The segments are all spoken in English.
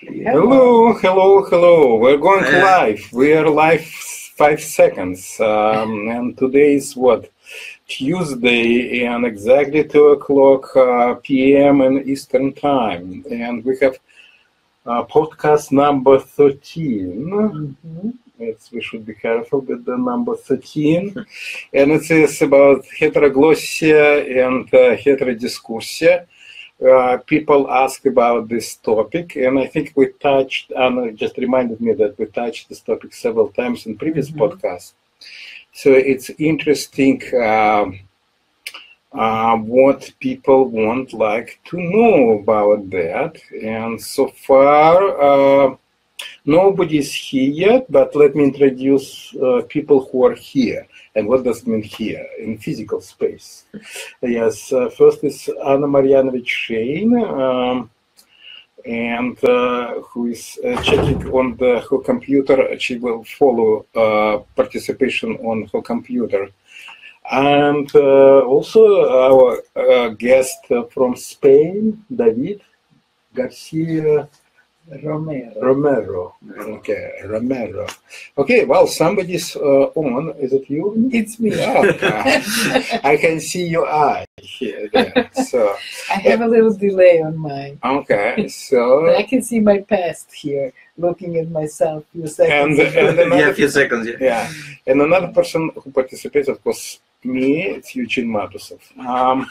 Hello, hello, hello. We're going Yeah. live. We are live five seconds. Um, and today is what? Tuesday and exactly 2 o'clock uh, p.m. in Eastern Time. And we have uh, podcast number 13. It's, we should be careful with the number 13. and it is about heteroglossia and uh, heterodiscoursia uh, people ask about this topic, and I think we touched. Ana just reminded me that we touched this topic several times in previous Mhm. podcasts. So it's interesting um, uh, what people want like to know about that, and so far. Uh, Nobody is here yet, but let me introduce uh, people who are here. And what does it mean here in physical space? Yes, uh, first is Ana Marjanovic-Shane, um, and uh, who is uh, checking on the her computer. She will follow uh, participation on her computer. And uh, also our uh, guest from Spain, David Garcia Romero. Romero. Okay, Romero. Okay, well, somebody's uh, on. Is it you? It's me. Okay. I can see your eye here. There. So, I have a little delay on mine. okay, so. I can see my past here, looking at myself a few seconds And, and another, Yeah, a few seconds. Yeah. yeah, and another person who participates, of course, me, it's Eugene Matusov. Um,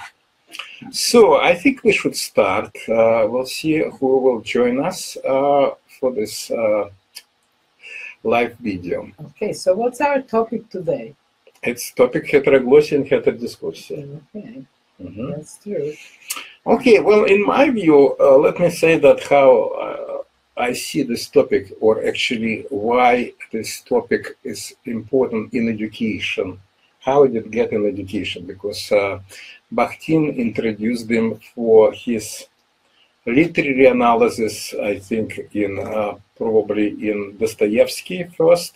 so I think we should start. Uh, we'll see who will join us uh, for this uh, live video. Okay, so what's our topic today? It's topic heteroglossia and heterodiscoursia. Okay, Mhm. that's true. Okay, well, in my view, uh, let me say that how uh, I see this topic, or actually why this topic is important in education. How did get an education? Because uh, Bakhtin introduced them for his literary analysis, I think, in uh, probably in Dostoevsky first,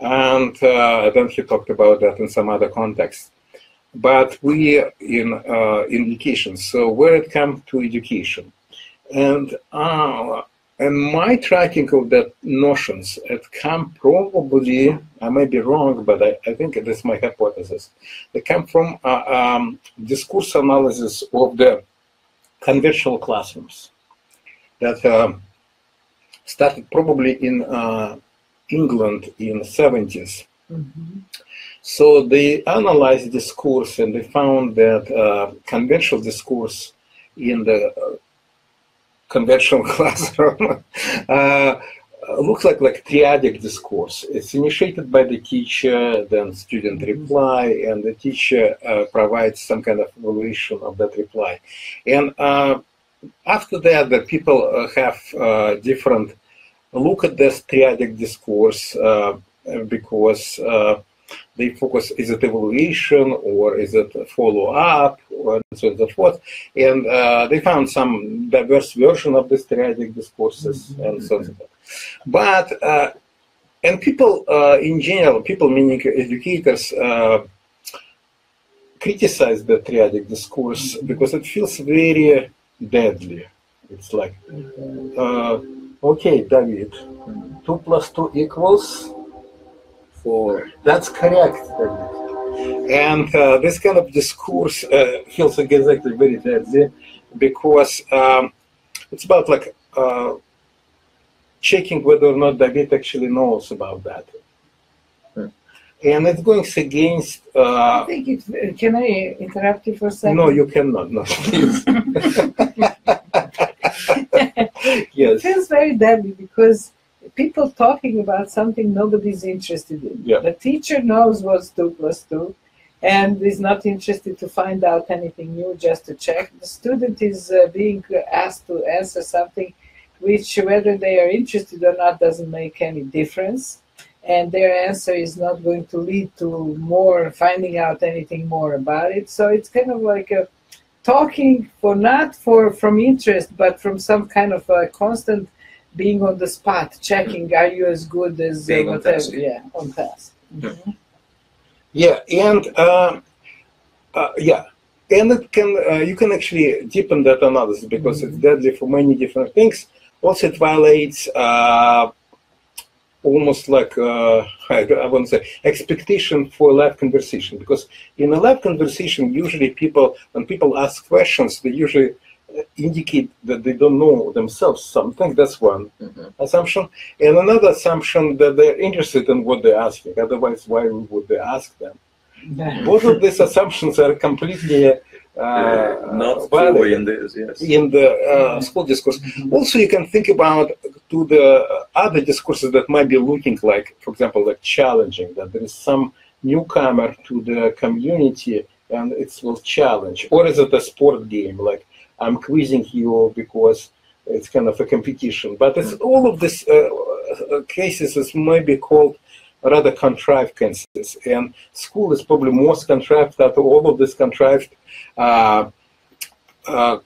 and uh, then he talked about that in some other context but we in uh, education. So where it comes to education, and uh, and my tracking of that notions, it come probably I may be wrong, but I, I think it is my hypothesis. They come from uh, um, discourse analysis of the conventional classrooms that um, started probably in uh, England in the 70s. Mhm. So they analyzed discourse and they found that uh, conventional discourse in the uh, conventional classroom uh, looks like like triadic discourse. It's initiated by the teacher, then student reply, and the teacher uh, provides some kind of evaluation of that reply. And uh, after that, the people uh, have uh, different look at this triadic discourse uh, because uh, they focus is it evaluation or is it follow up or so on and so forth? And uh, they found some diverse version of this triadic discourses and so on and so forth. But uh, and people uh, in general people meaning educators uh, criticize the triadic discourse because it feels very deadly. It's like uh, okay david 2 plus 2 equals For that's correct. And uh, this kind of discourse uh, feels exactly very deadly because um, it's about like uh, checking whether or not David actually knows about that. Hmm. And it goes against. I Uh, think it. Can I interrupt you for a second? no, you cannot. No, please. It yes. feels very deadly because people talking about something nobody's interested in. Yeah. The teacher knows what's two plus two and is not interested to find out anything new just to check. The student is uh, being asked to answer something which, whether they are interested or not, doesn't make any difference. And their answer is not going to lead to more finding out anything more about it. So it's kind of like a talking for not for from interest, but from some kind of a constant being on the spot, checking are you as good as uh, Being on whatever, task. yeah, on task. Yeah. Yeah, and uh, uh, yeah, and it can uh, you can actually deepen that analysis because it's deadly for many different things. also it violates uh, almost like uh, I, I want to say expectation for a live conversation because in a live conversation usually people when people ask questions they usually uh, indicate that they don't know themselves something that's one Mhm. assumption and another assumption that they're interested in what they're asking otherwise why would they ask them both of these assumptions are completely uh, Uh, not valid in this, yes. in the uh, school discourse. Also, you can think about to the other discourses that might be looking like, for example, like challenging, that there is some newcomer to the community and it will challenge. Or is it a sport game, like I'm quizzing you because it's kind of a competition. But it's all of these uh, uh, cases is maybe called rather contrived cases. And school is probably most contrived out of all of these contrived uh, uh,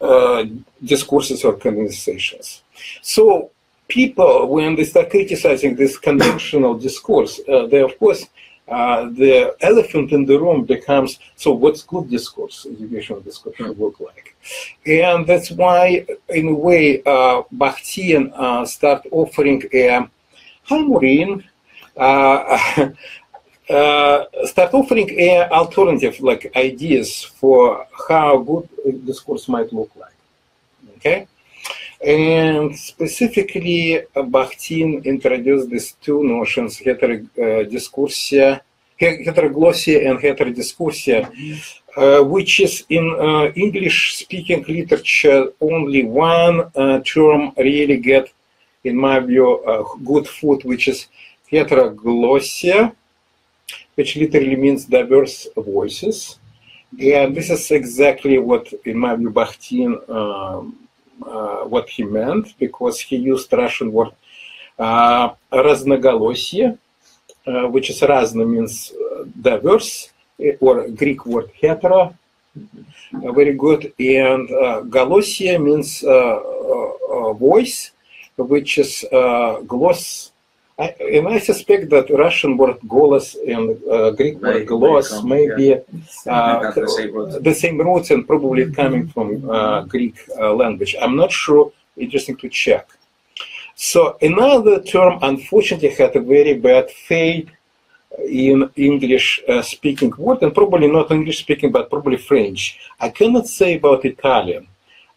uh, discourses or conversations. So people, when they start criticizing this conventional discourse, uh, they of course uh, the elephant in the room becomes so. What's good discourse, educational discourse, look like? And that's why, in a way, uh, Bakhtin uh, start offering a hi Maureen. Uh, uh, start offering a alternative like ideas for how good discourse might look like. Okay, and specifically, Bakhtin introduced these two notions: heteroglossia, and heterodiscoursia, uh, which is in uh, English-speaking literature only one uh, term really get, in my view, good food, which is heteroglossia which literally means diverse voices. And this is exactly what, in my view, Bakhtin, um, what he meant, because he used Russian word uh, разноголосие, uh, which is разно means uh, diverse, eh, or Greek word hetero, uh, very good. And uh, голосие means uh, uh, uh, voice, which is uh, gloss, I, and I suspect that Russian word golos and uh, Greek May- word gloss may come, may yeah. be Uh, the same roots. the same roots and probably coming from uh, Greek uh, language. I'm not sure. Interesting to check. So another term, unfortunately, had a very bad fate in English uh, speaking word, and probably not English speaking, but probably French. I cannot say about Italian.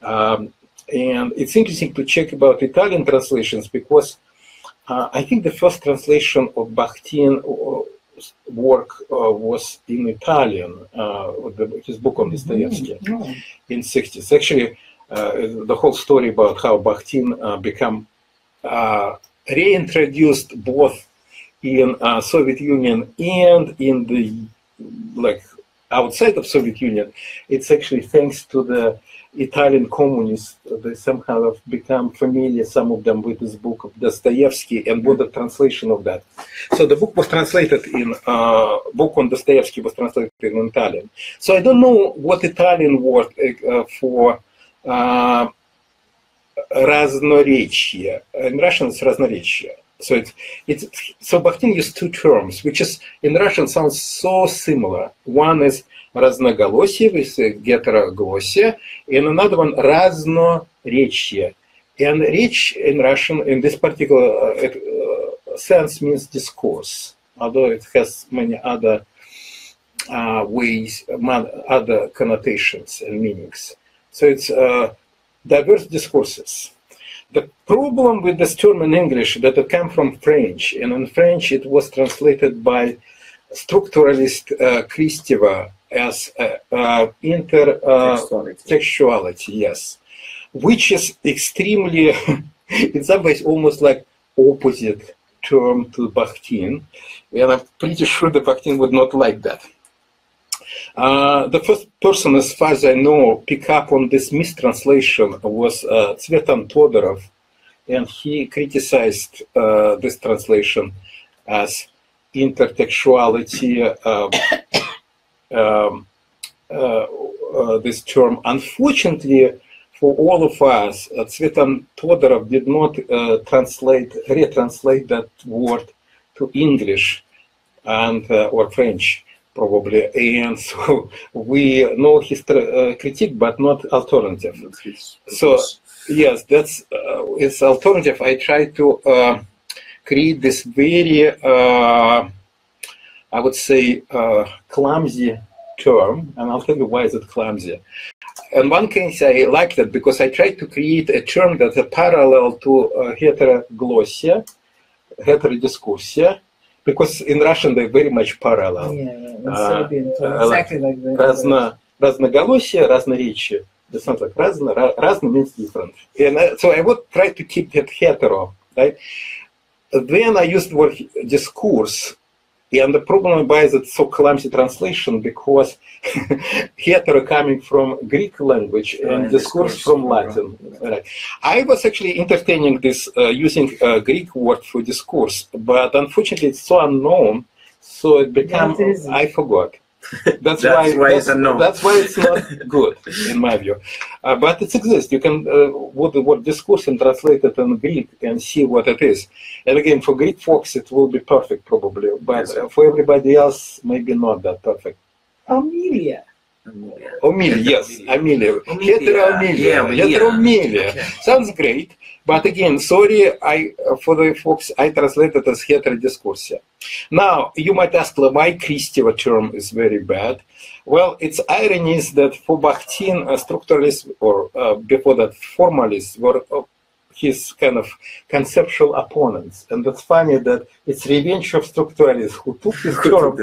Um, and it's interesting to check about Italian translations because I think the first translation of Bakhtin uh, work uh, was in Italian, uh, the, his book on Dostoevsky Oh, in 60s. Actually, uh, the whole story about how Bakhtin uh, become uh, reintroduced both in uh, Soviet Union and in the like outside of Soviet Union. It's actually thanks to the Italian communists. They somehow have become familiar, some of them, with this book of Dostoevsky and with the translation of that. So the book was translated in uh, book on Dostoevsky was translated in Italian. So I don't know what Italian word uh, for uh, разноречие. In Russian, it's разноречие. So it's, it's so Bakhtin used two terms, which is in Russian sounds so similar. One is разноголосие, which is heteroglossia, and another one разноречие. And rich in Russian, in this particular uh, uh, sense, means discourse, although it has many other uh, ways, mon- other connotations and meanings. So it's uh, diverse discourses. The problem with this term in English that it came from French, and in French it was translated by structuralist uh, Kristeva as uh, uh, inter uh, yes, which is extremely, in some ways, almost like opposite term to Bakhtin, and I'm pretty sure the Bakhtin would not like that. Uh, the first person, as far as I know, pick up on this mistranslation was uh, Tsvetan Todorov, and he criticized uh, this translation as intertextuality. Uh, um, uh, uh, this term. Unfortunately, for all of us, uh, Tsvetan Todorov did not uh, translate, retranslate that word to English and or French probably, and so we know his uh, critique, but not alternative. So- Yes, that's uh, its alternative, I try to uh, create this very, uh, I would say, uh, clumsy term, and I'll tell you why is it clumsy. In one case, I like that because I tried to create a term that's a parallel to uh, heteroglossia, heterodiscoursia, because in Russian they're very much parallel. Yeah, yeah. In Uh, Serbian, too, uh, like exactly like that. Разно, разноголосие, разноречие. That sounds like разно, ra- разно means different. And uh, so I would try to keep that hetero, right? Then I used the word discourse. and the problem why is it so clumsy translation because hetero coming from Greek language and discourse discourse from Latin. Right. I was actually entertaining this uh, using a Greek word for discourse, but unfortunately it's so unknown, so it became That is it. I forgot. That's, That's why, why that's, it's unknown. that's why it's not good in my view. Uh, but it exists. You can uh, what the word discourse and translate it in Greek and see what it is. And again, for Greek folks, it will be perfect probably, but Yes. uh, for everybody else, maybe not that perfect. Amelia. Omilia, yes, Amelia. Omilia. Heteromelia. Yeah, Omilia. Heteromelia. Okay. Sounds great. But again, sorry, I uh, for the folks, I translated as heterodiscoursia. Now, you might ask why Kristeva term is very bad. Well, its irony is that for Bakhtin, uh, structuralists, or uh, before that, formalists, were uh, his kind of conceptual opponents. And that's funny that it's revenge of structuralists who took his term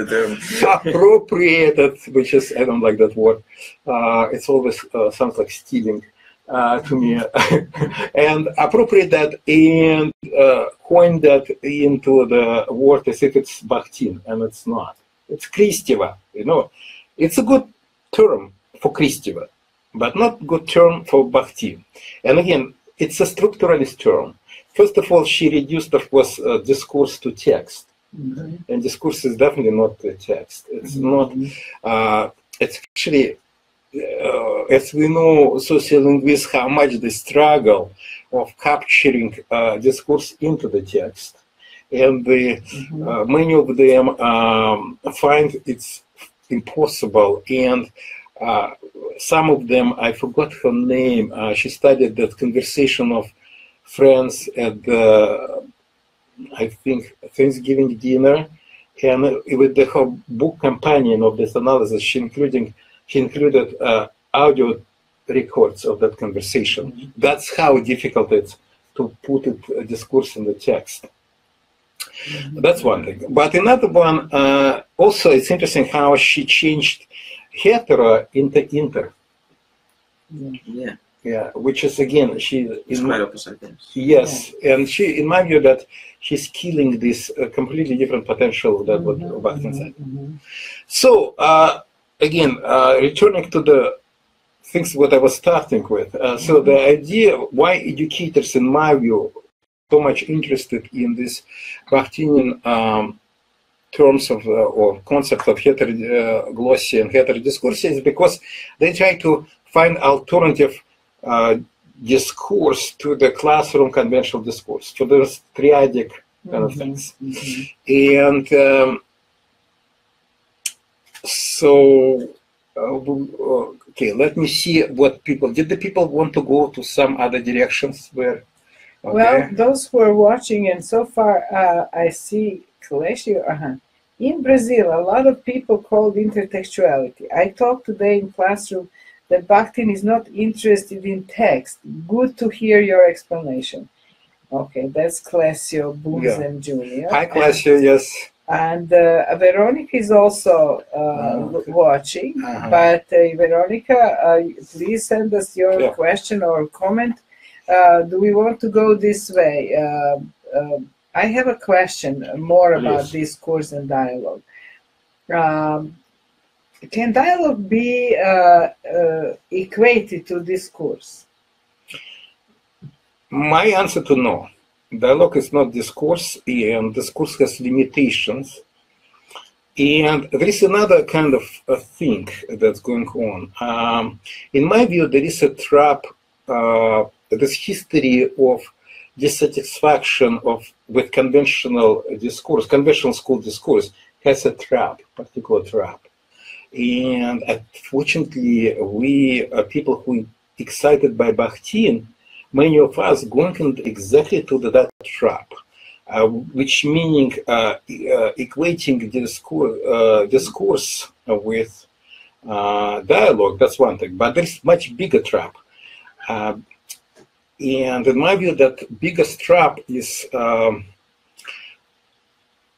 appropriated, which is I don't like that word. Uh, it's always uh, sounds like stealing uh, to me, and appropriate that and uh, coin that into the word as if it's Bakhtin, and it's not. It's Kristeva, you know. It's a good term for Kristeva, but not good term for Bakhtin. And again, it's a structuralist term. First of all, she reduced, of course, uh, discourse to text Mhm. and discourse is definitely not the text. It's not. Uh, it's actually, as we know, sociolinguists, how much they struggle of capturing uh, discourse into the text, and the, Mhm. uh, many of them um, find it's impossible. And uh, some of them, I forgot her name. Uh, she studied that conversation of friends at the I think, Thanksgiving dinner, and with the her book companion of this analysis, she including included uh, audio records of that conversation. That's how difficult it's to put it uh, discourse in the text. That's one thing. But another one, uh, also, it's interesting how she changed hetero into inter. Yeah, Yeah, which is again, she is quite opposite. Yes. Yes, and she, in my view, that she's killing this uh, completely different potential that what Mhm, Bakhtin mhm, said. mhm. So uh, again, uh, returning to the things what I was starting with. Uh, so the idea why educators, in my view, so much interested in this Bakhtinian um, terms of uh, or concept of heteroglossia and heterodiscourse is because they try to find alternative uh, discourse to the classroom conventional discourse, to those triadic kind of Mhm, things. mhm. And um, so, uh, okay, let me see what people did. The people want to go to some other directions where? Okay. Well, those who are watching, and so far uh, I see Clesio. Uh-huh. In Brazil, a lot of people called intertextuality. I talked today in classroom that Bakhtin is not interested in text. Good to hear your explanation. Okay, that's Clesio Bunzen Jr. Hi, Claudia. Yes. And uh, Veronica is also uh, Oh, okay. watching. Uh-huh. But uh, Veronica, uh, please send us your Yeah. question or comment. Uh, do we want to go this way? Uh, uh, I have a question more about Please. discourse and dialogue. Um, can dialogue be uh, uh, equated to discourse? My answer to no. Dialogue is not discourse, and discourse has limitations. And there is another kind of a thing that's going on. Um, in my view, there is a trap, uh, this history of dissatisfaction of with conventional discourse, conventional school discourse has a trap, particular trap. And unfortunately, we uh, people who excited by Bakhtin many of us going exactly to the, that trap, uh, which meaning uh, uh, equating discourse, uh, discourse with uh, dialogue. That's one thing, but there's much bigger trap. And in my view, that biggest trap is um,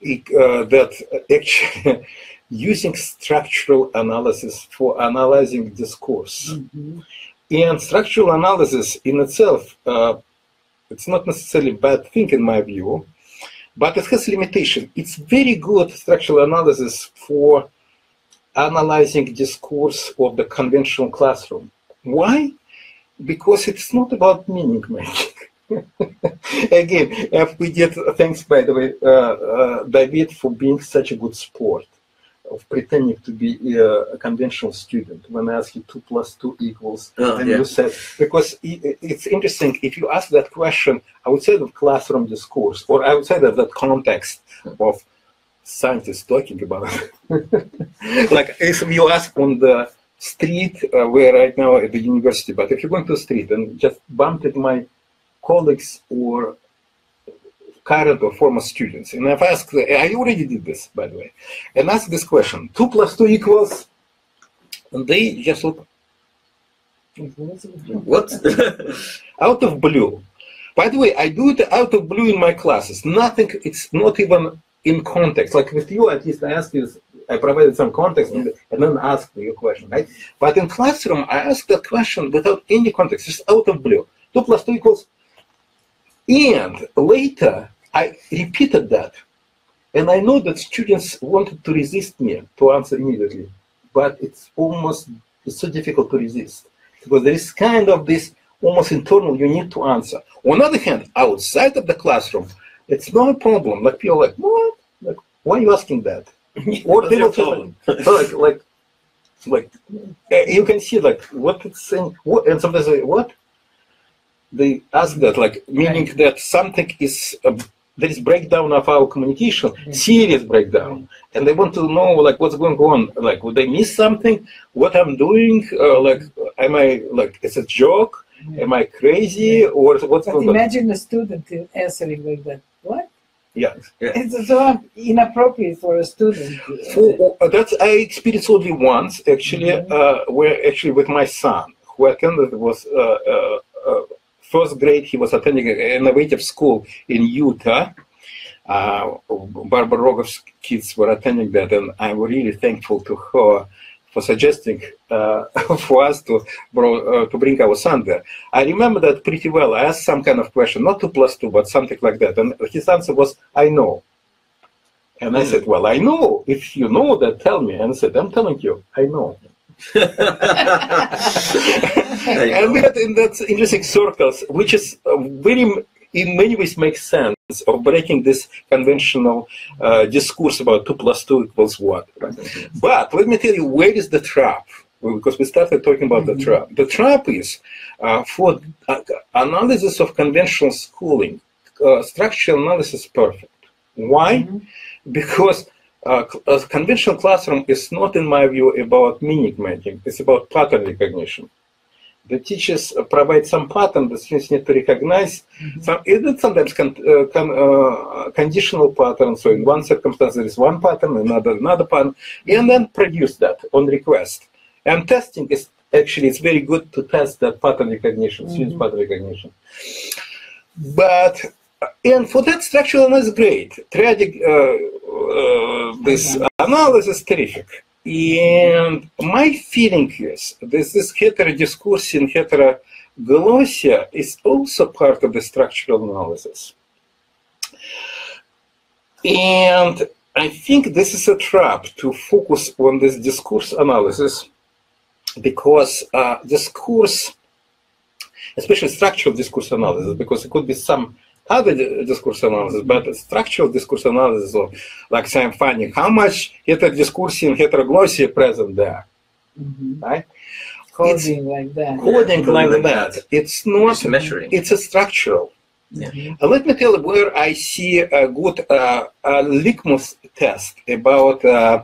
it, that actually using structural analysis for analyzing discourse. Mhm. And structural analysis in itself, uh, it's not necessarily a bad thing in my view, but it has limitation. It's very good structural analysis for analyzing discourse of the conventional classroom. Why? Because it's not about meaning making. Again, if we did, thanks by the way, uh, uh, David, for being such a good sport of pretending to be uh, a conventional student when I ask you two plus two equals, Oh, and yeah. you said because it's interesting. If you ask that question outside of classroom discourse or outside of that that context of scientists talking about, it. like if you ask on the street, uh, we're right now at the university, but if you're going to the street and just bump into my colleagues or current or former students, and I've asked, I already did this, by the way, and ask this question: two plus two equals, and they just look What? out of blue. By the way, I do it out of blue in my classes. Nothing, it's not even in context. Like with you, at least I asked you, I provided some context and, and then asked you a question, right? But in classroom, I asked that question without any context, just out of blue. Two plus two equals. And later, I repeated that. And I know that students wanted to resist me to answer immediately, but it's almost it's so difficult to resist because there is kind of this almost internal you need to answer. On the other hand, outside of the classroom, it's not a problem. Like people are like, what? Like, why are you asking that? Or they your will say problem? like, like, like, like, you can see like what it's saying. What, and sometimes like, what? They ask that like meaning that something is uh, there is breakdown of our communication, serious breakdown, and they want to know like what's going on. Like, would they miss something? What I'm doing? Uh, like, am I like it's a joke? Am I crazy or what's But going on? imagine a student answering like that. What? Yeah. It's so inappropriate for a student. For, uh, that's I experienced only once actually, uh, where actually with my son who attended was uh, uh, uh, first grade. He was attending an innovative school in Utah. Uh, Barbara Rogoff's kids were attending that, and I'm really thankful to her for suggesting uh, for us to bro, uh, to bring our son there. I remember that pretty well. I asked some kind of question, not two plus two, but something like that, and his answer was, "I know." And I said, Well, I know. If you know that, tell me. And I said, I'm telling you, I know. And that in that interesting circles, which is uh, very, in many ways, makes sense of breaking this conventional uh, discourse about two plus two equals what. But let me tell you, where is the trap? Because we started talking about the trap. The trap is uh, for uh, analysis of conventional schooling, uh, structural analysis is perfect. Why? because uh, cl- uh, conventional classroom is not, in my view, about meaning making. It's about pattern recognition. The teachers uh, provide some pattern the students need to recognize. Some, it sometimes con- uh, con- uh, conditional pattern. So in one circumstance there is one pattern, another another pattern, and then produce that on request. And testing is actually it's very good to test that pattern recognition, students pattern recognition. But and for that structural analysis, great. Triadic, uh, uh, this analysis is terrific. And my feeling is this this heterodiscourse and heteroglossia is also part of the structural analysis. And I think this is a trap to focus on this discourse analysis because uh, discourse, especially structural discourse analysis, because it could be some other discourse analysis, but structural discourse analysis, of, like say I'm finding how much heterodiscourse and heteroglossia present there, Mhm. right? Coding like that. Coding like Like that. that. It's not. It's measuring. It's a structural. Mhm. Uh, let me tell you where I see a good uh, uh, litmus test about uh,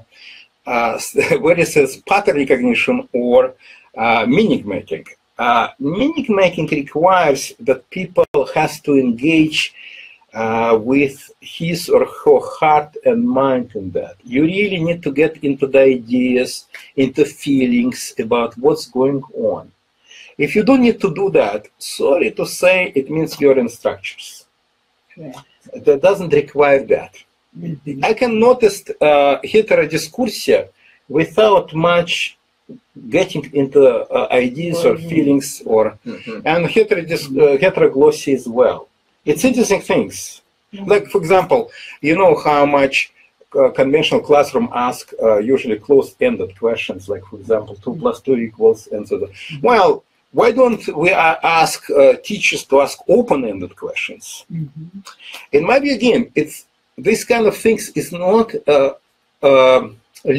uh, where it says pattern recognition or uh, meaning making. Uh, meaning making requires that people has to engage uh, with his or her heart and mind in that. You really need to get into the ideas, into feelings about what's going on. If you don't need to do that, sorry to say, it means you're in structures. Yeah. That doesn't require that. Mhm. I can notice uh, heterodiscoursia without much getting into uh, ideas or feelings or Mhm. and heterodis- uh, heteroglossia as well. It's interesting things. Mhm. Like for example, you know how much uh, conventional classroom ask uh, usually closed-ended questions, like for example, two plus two equals, and so. on. Well, why don't we uh, ask uh, teachers to ask open-ended questions? Mhm. in my view, again, it's this kind of things is not uh, um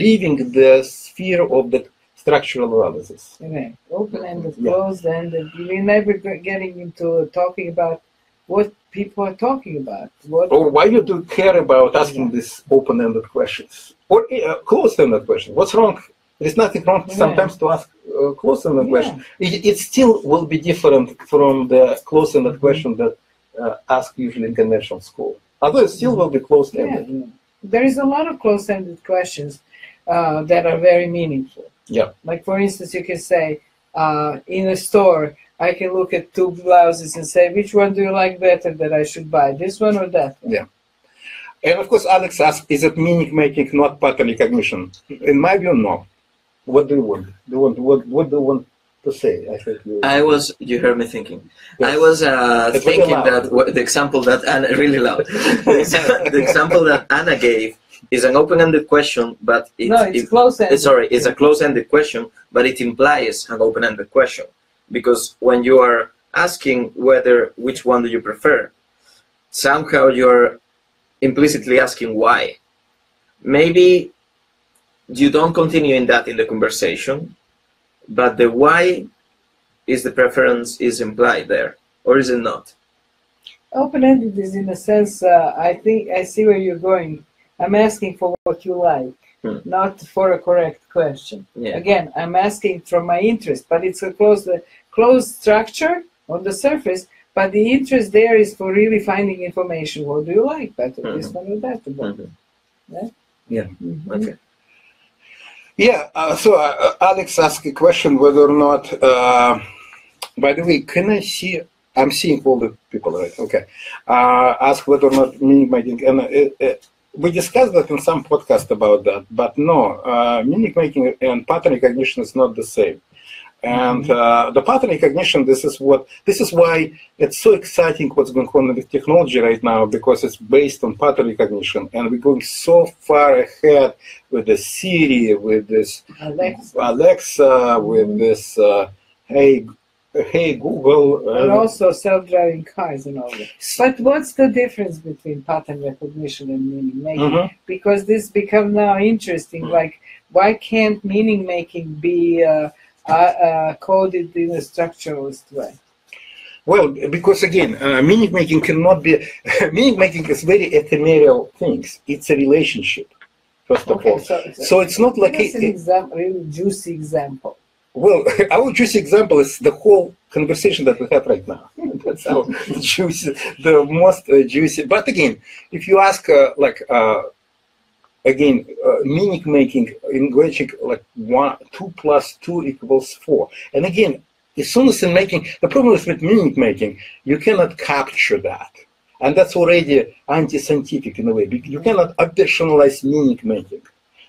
leaving the sphere of the structural analysis. Right. Open-ended, Yeah. closed-ended. We're never getting into talking about what people are talking about. What Or why you do care about asking these open-ended questions or uh, closed-ended questions? What's wrong? There's nothing wrong Yeah. sometimes to ask uh, closed-ended Yeah. question. It, it still will be different from the closed-ended question that uh, asked usually in conventional school. Although it still will be closed-ended. Yeah. There is a lot of closed-ended questions uh, that are very meaningful. Yeah. Like for instance, you can say uh, in a store, I can look at two blouses and say, which one do you like better that I should buy, this one or that one? Yeah. And of course, Alex asked, is it meaning making, not pattern recognition? In my view, no. What do you want? Do you want what, what do you want to say? I think you. I was, you heard me thinking. Yes. I was uh, thinking that w- the example that Ana, really loud, the example that Ana gave is an open-ended question, but it, no, it's it- closed-ended. Uh, sorry, it's a close-ended question, but it implies an open-ended question. Because when you are asking whether which one do you prefer, somehow you're implicitly asking why. Maybe you don't continue in that in the conversation, but the why is the preference is implied there, or is it not? Open-ended is in a sense, uh, I think, I see where you're going. I'm asking for what you like, Hmm. not for a correct question. Yeah. Again, I'm asking from my interest, but it's a closed, closed structure on the surface. But the interest there is for really finding information. What do you like better, this one or that one? Mhm. Mhm. Okay. yeah. Uh, so uh, Alex asked a question whether or not. Uh, by the way, can I see? I'm seeing all the people, right? Okay. Uh, ask whether or not me, making, and uh, uh, we discussed that in some podcast about that. But no, uh, meaning making and pattern recognition is not the same. And uh, the pattern recognition, this is what this is why it's so exciting what's going on with technology right now because it's based on pattern recognition, and we're going so far ahead with the Siri, with this Alexa. Alexa, with Mhm. this uh, hey hey Google. And uh, also self-driving cars and all that. But what's the difference between pattern recognition and meaning making? mhm. because this become now interesting. Mm. Like, why can't meaning making be uh, uh, uh, coded in a structuralist way? Well, because again, uh, meaning making cannot be meaning making is very ephemeral things. It's a relationship, first of all. so, So it's not like us it- an example, really juicy example. Well, our juicy example is the whole conversation that we have right now. That's our juicy, the most uh, juicy. But again, if you ask, uh, like, uh, again, uh, meaning making in logic, like one, two plus two equals four. And again, as soon as in making, the problem is with meaning making, you cannot capture that. And that's already anti-scientific in a way. You cannot operationalize meaning making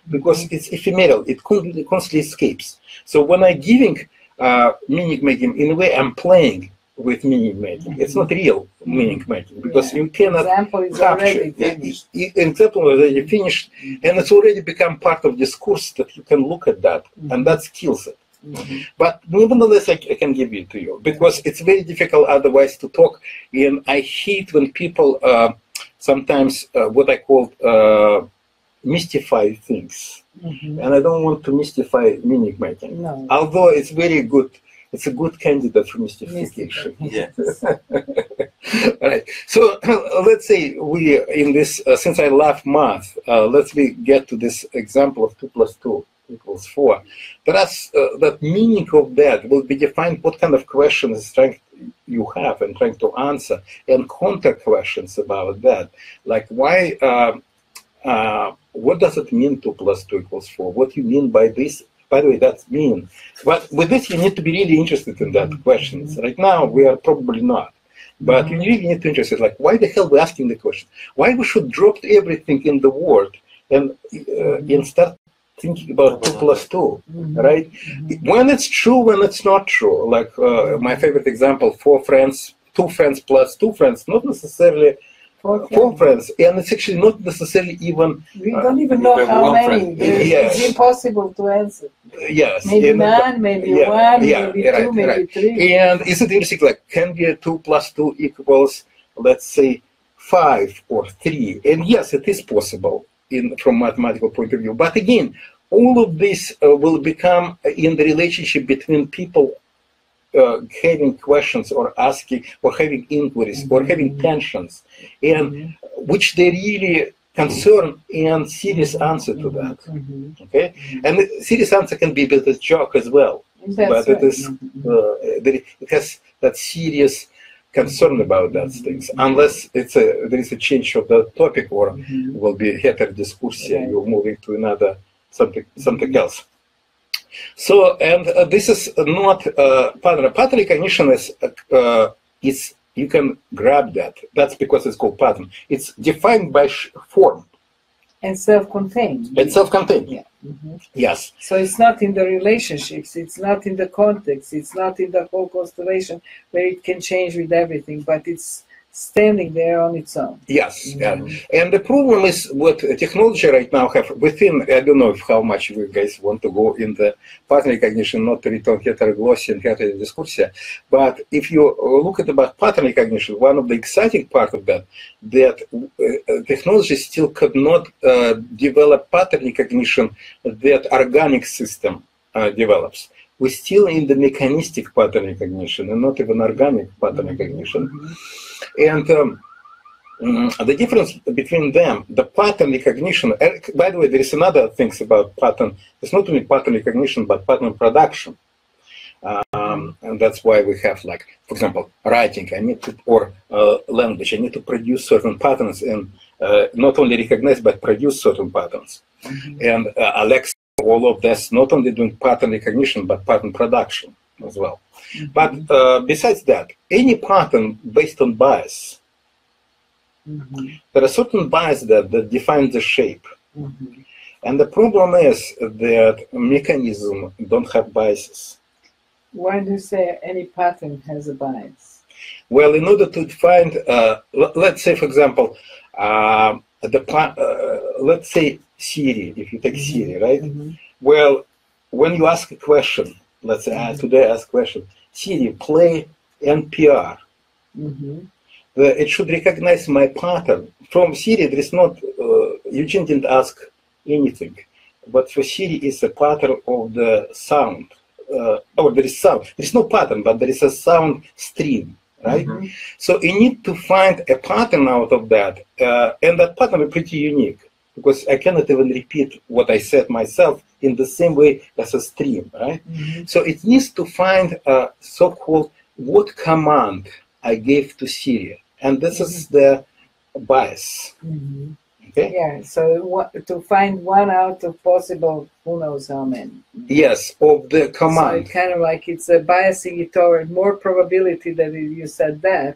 because it's ephemeral. It constantly escapes. So when I'm giving uh, meaning making, in a way, I'm playing with meaning making. It's not real meaning making because Yeah. you cannot Example is capture. already finished. Example already finished, and it's already become part of discourse that you can look at that, and that kills it. Mhm. But nevertheless, I, I can give it to you because it's very difficult otherwise to talk. And I hate when people uh, sometimes uh, what I call uh, mystify things, Mhm. and I don't want to mystify meaning making. No. Although it's very good, it's a good candidate for mystification. Yeah. right. So let's say we in this uh, since I love math, uh, let's we get to this example of two plus two equals 4, that's, uh, that meaning of that will be defined what kind of questions strength you have and trying to answer, and counter questions about that. Like, why, uh, what does it mean 2 plus 2 equals 4? What do you mean by this? By the way, that's mean. But with this, you need to be really interested in that questions. Right now, we are probably not. But you really need to interested, like, why the hell we asking the question? Why we should drop everything in the world and uh, and start thinking about two plus 2 right? When it's true, when it's not true. Like uh, my favorite example: four friends, two friends plus two friends, not necessarily For four friends, and it's actually not necessarily even We don't even know how one many. It's Yes. impossible to answer. yes. Maybe and- none, maybe yeah, one, yeah, maybe right, two, maybe right. three. And is it interesting? Like, can be a two plus two equals, let's say, five or three? And yes, it is possible in from mathematical point of view. But again, all of this uh, will become in the relationship between people uh, having questions or asking or having inquiries or mm-hmm. having tensions, and mm-hmm. which they really concern and serious answer to mm-hmm. that. Mhm. Okay, and the serious answer can be a bit of joke as well That's but it right. is uh, it has that serious concern about that things unless it's a there is a change of the topic or will be heter Right. you're moving to another something something else so and uh, this is not uh, pattern pattern recognition is uh, is you can grab that. That's because it's called pattern it's defined by sh- form. And self-contained. it's self-contained. Yeah. Mhm. yes. So it's not in the relationships, it's not in the context, it's not in the whole constellation where it can change with everything, but it's standing there on its own. Yes, yeah. and the problem is what technology right now have within. I don't know if how much you guys want to go in the pattern recognition, not to return heteroglossy and heterodiscoursia, but if you look at about pattern recognition, one of the exciting part of that that uh, technology still could not uh, develop pattern recognition that organic system uh, develops. We're still in the mechanistic pattern recognition and not even organic pattern recognition. And um, mm, the difference between them, the pattern recognition, by the way, there is another things about pattern. It's not only pattern recognition, but pattern production. Um, and that's why we have like, for example, writing, I need to, or uh, language, I need to produce certain patterns and uh, not only recognize, but produce certain patterns. And uh, Alexa, all of this, not only doing pattern recognition, but pattern production as well. But uh, besides that, any pattern based on bias, Mhm. there are certain bias that, that define the shape. Mhm. And the problem is that mechanism don't have biases. Why do you say any pattern has a bias? Well, in order to find, uh, l- let's say, for example, uh, the pa- uh, let's say Siri, if you take Siri, right? Mhm. Well, when you ask a question, let's say uh, today I ask a question, Siri, play NPR. Mhm. the- it should recognize my pattern. From Siri, there is not, uh, Eugene didn't ask anything, but for Siri is a pattern of the sound. Uh, oh, there is sound. There is no pattern, but there is a sound stream, right? Mhm. So you need to find a pattern out of that, uh, and that pattern is pretty unique because I cannot even repeat what I said myself in the same way as a stream, right? Mhm. So it needs to find a so-called what command I gave to Siri, and this is the bias. Mhm. Okay. Yeah, so what, to find one out of possible, who knows how many. Yes, of the So command. it kind of like it's a biasing it toward more probability that you said that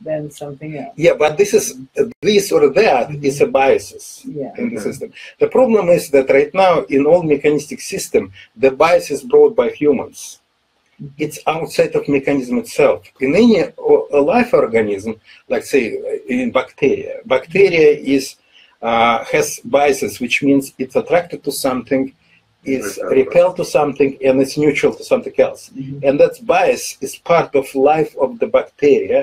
than something else. Yeah, but this is this or that is a biases Yeah. in the system. The problem is that right now in all mechanistic system, the bias is brought by humans. It's outside of mechanism itself. In any o- a life organism, like say in bacteria, bacteria is uh, has biases, which means it's attracted to something, is Repelled. repelled to something, and it's neutral to something else. Mhm. And that bias is part of life of the bacteria.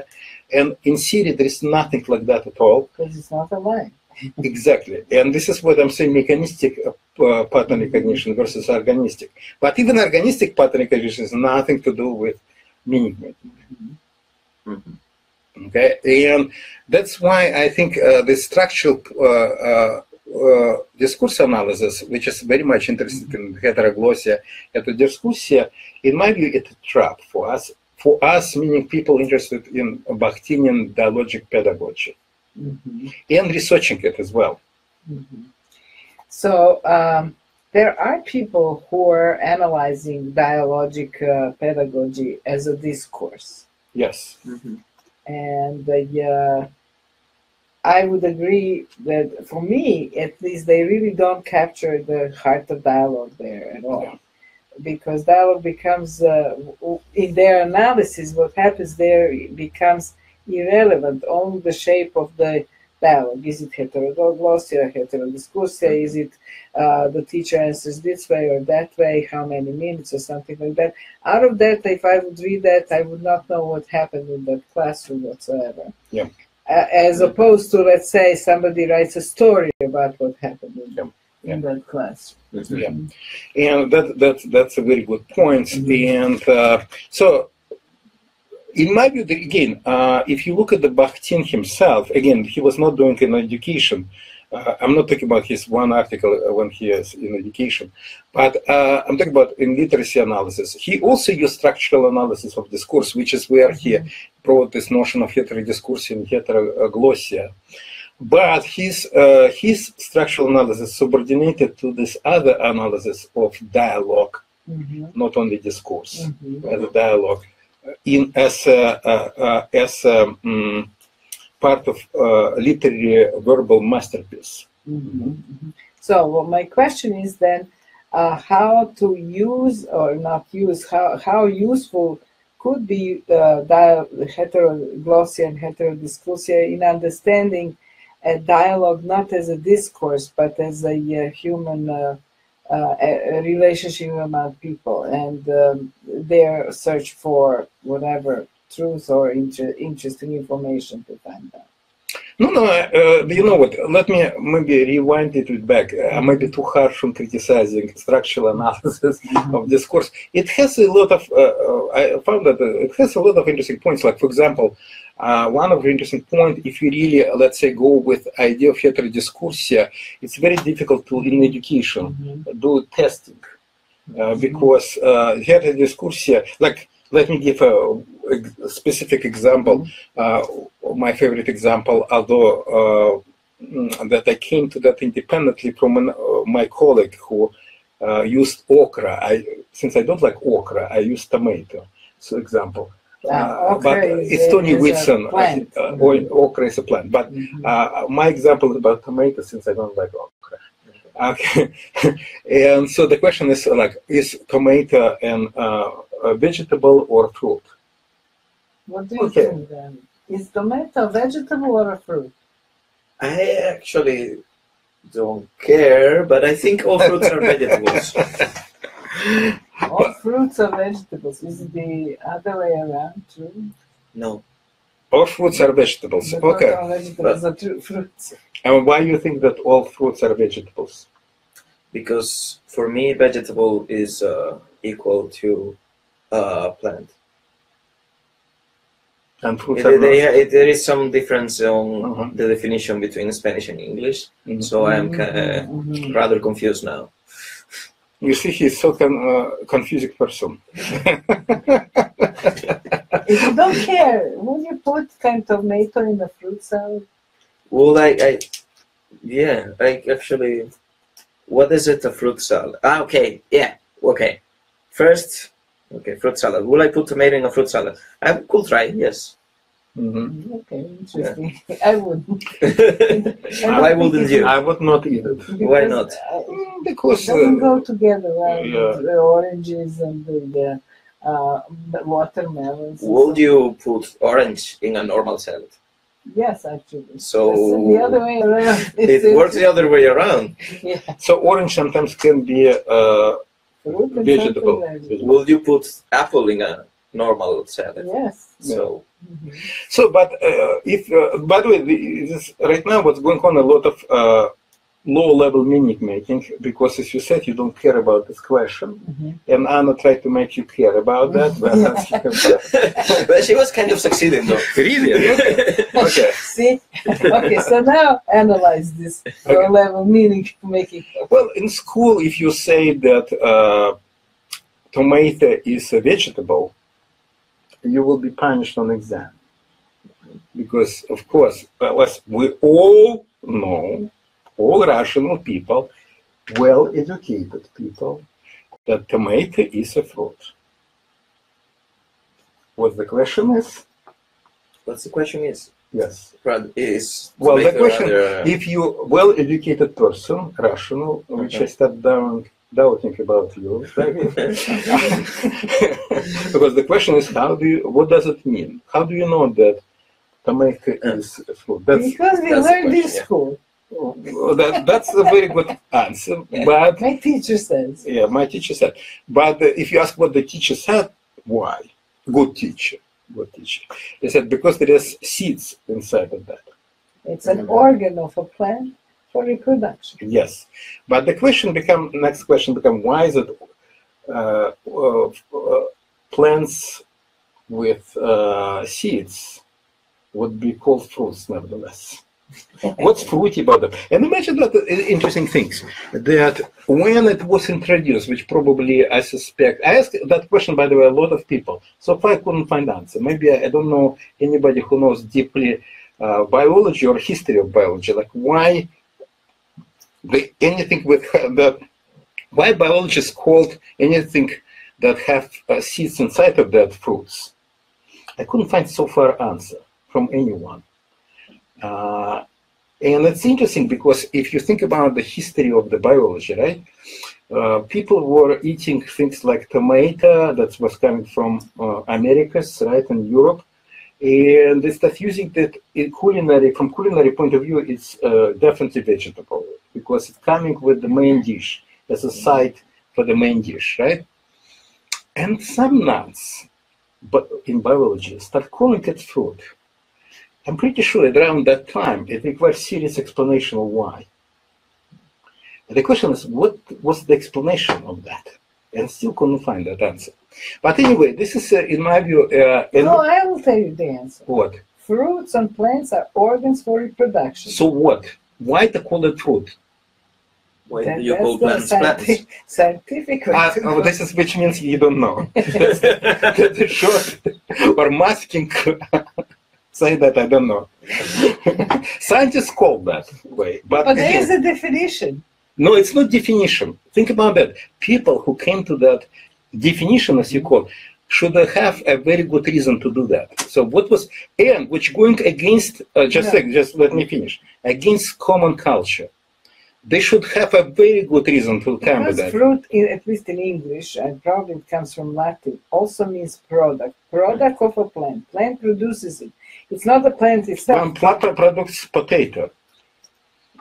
And in Siri, there is nothing like that at all. Because it's not a alive. Exactly. And this is what I'm saying mechanistic uh, pattern recognition versus organistic. But even organistic pattern recognition has nothing to do with meaning. Mhm. Okay. And that's why I think uh, the structural uh, uh, uh, discourse analysis, which is very much interested in heteroglossia, heterodiscoursia, in my view, it's a trap for us. For us, meaning people interested in Bakhtinian dialogic pedagogy Mhm. and researching it as well. Mhm. So um, there are people who are analyzing dialogic uh, pedagogy as a discourse, Yes. Mhm. and uh, I would agree that for me, at least, they really don't capture the heart of dialogue there at all. Yeah. Because dialogue becomes, uh, in their analysis, what happens there becomes irrelevant. Only the shape of the dialogue. Is it heteroglossia, heterodiscoursia? Is it uh, the teacher answers this way or that way? How many minutes or something like that? Out of that, if I would read that, I would not know what happened in that classroom whatsoever. Yeah. Uh, as opposed to, let's say, somebody writes a story about what happened in, Yeah. In that classroom. Mhm. Yeah. And that, that, that's a very good point. Mhm. And uh, so, in my view, again, uh, if you look at the Bakhtin himself, again, he was not doing an education. Uh, I'm not talking about his one article uh, when he is in education, but uh, I'm talking about in literacy analysis. He also used structural analysis of discourse, which is where he brought this notion of heterodiscourse and heteroglossia. But his, uh, his structural analysis subordinated to this other analysis of dialogue, Mhm. not only discourse, as a dialogue, uh, in as a, uh, uh, as a, mm, part of uh, literary verbal masterpiece. Mhm, mhm. So, well, my question is then uh, how to use or not use, how, how useful could be uh, heteroglossia and heterodiscoursia in understanding a dialogue not as a discourse but as a uh, human uh, uh, a, a relationship among people and um, their search for whatever truth or inter- interesting information to find out. No, no, uh, you know what? Let me maybe rewind it back. I may be too harsh on criticizing structural analysis of discourse. It has a lot of, uh, uh, I found that uh, it has a lot of interesting points. Like, for example, uh, one of the interesting points, if you really, let's say, go with idea of heterodiscoursia, it's very difficult to, in education, Mhm. do testing. Uh, because uh, heterodiscoursia, like, let me give a, a specific example. Uh, my favorite example, although uh, mm, that I came to that independently from an, uh, my colleague who uh, used okra. I since I don't like okra, I use tomato. So example, uh, but it's Tony Whitson. Uh, okra is a plant, but Mhm. uh, my example is about tomato since I don't like okra. Okay, and so the question is like, is tomato an uh, a vegetable or fruit? What do you Okay. think then? Is tomato a vegetable or a fruit? I actually don't care, but I think all fruits are vegetables. All fruits are vegetables. Is it the other way around too? No, All fruits are vegetables. The Okay. total vegetables are true fruits. And why you think that all fruits are vegetables? because for me, vegetable is uh, equal to uh, plant. And fruits It- are they- not. it- there is some difference on Mhm. the definition between Spanish and English, Mhm. so I am ca- uh, Mhm. rather confused now. You see, he's so con- uh, confusing person. If you don't care, would you put kind of tomato in a fruit salad? Well, I, I yeah, I actually, what is it? A fruit salad? Ah, okay, yeah, okay. First, okay, fruit salad. Will I put tomato in a fruit salad? I could try, yes. Mhm. Okay, interesting. I wouldn't. Why wouldn't you? I would not eat it Why not? uh, Mm, It because doesn't uh, go together well yeah. with the oranges and the, the uh, watermelons. Would you put orange in a normal salad? Yes, actually. So It's the other way around. it works the other way around. Yeah, so orange sometimes can be uh, vegetable. something like. Will you put apple in a normal salad? Yes. So Mhm. so. But uh, if uh, by the way, this, right now what's going on a lot of uh, low-level meaning making because, as you said, you don't care about this question, Mhm. and Ana tried to make you care about that. But but she was kind of succeeding though. really? Okay. See? Okay, so now analyze this low level meaning making. Well, in school, if you say that uh, tomato is a vegetable, you will be punished on exam. Because, of course, as we all know, all rational people, well educated people, that tomato is a fruit. What the question is? What's the question is? Yes. Is Well, the question, rather, uh, if you well-educated person, rational, which I Okay. start down doubting about you, because the question is, how do you? What does it mean? How do you know that tomato is a fruit? That's Because we that's learned in school. well, that, that's a very good answer. But My teacher says. yeah, my teacher said. But uh, if you ask what the teacher said, why? Good teacher, good teacher. He said because there is seeds inside of that. It's an organ of a plant for reproduction. Yes, but the question become next question become why is it uh, uh, uh, plants with uh, seeds would be called fruits nevertheless? What's fruity about them? And imagine that uh, interesting things that when it was introduced, which probably I suspect, I asked that question by the way a lot of people. So far I couldn't find answer. Maybe I don't know anybody who knows deeply uh, biology or history of biology, like why the, anything with that why biology is called anything that have uh, seeds inside of that fruits. I couldn't find so far answer from anyone. Uh, and it's interesting because if you think about the history of the biology right uh, people were eating things like tomato that was coming from uh, americas right in europe. And they start using that in culinary from culinary point of view it's uh, definitely vegetable because it's coming with the main dish as a side for the main dish right and some nuts but in biology start calling it fruit i'm pretty sure that around that time it requires serious explanation of why the question is what was the explanation of that and still couldn't find that answer but anyway this is uh, in my view uh, No, I will tell you the answer. what Fruits and plants are organs for reproduction. So what? Why to call it fruit? Why That- do you that's call the plants plants? scientific, scientific way Ah, to oh, this is which means you don't know. the short or masking say that I don't know. Scientists call that way, but, But there again, is a definition. no, it's not definition. Think about that. People who came to that definition, as you call, should have a very good reason to do that. So what was and which going against uh, just Yeah. sec- just let me finish against common culture. They should have a very good reason to come with that. fruit, in, at least in English, and probably it comes from Latin, also means product. Product of a plant. Plant produces it. It's not the plant itself. Um, Plata products potato.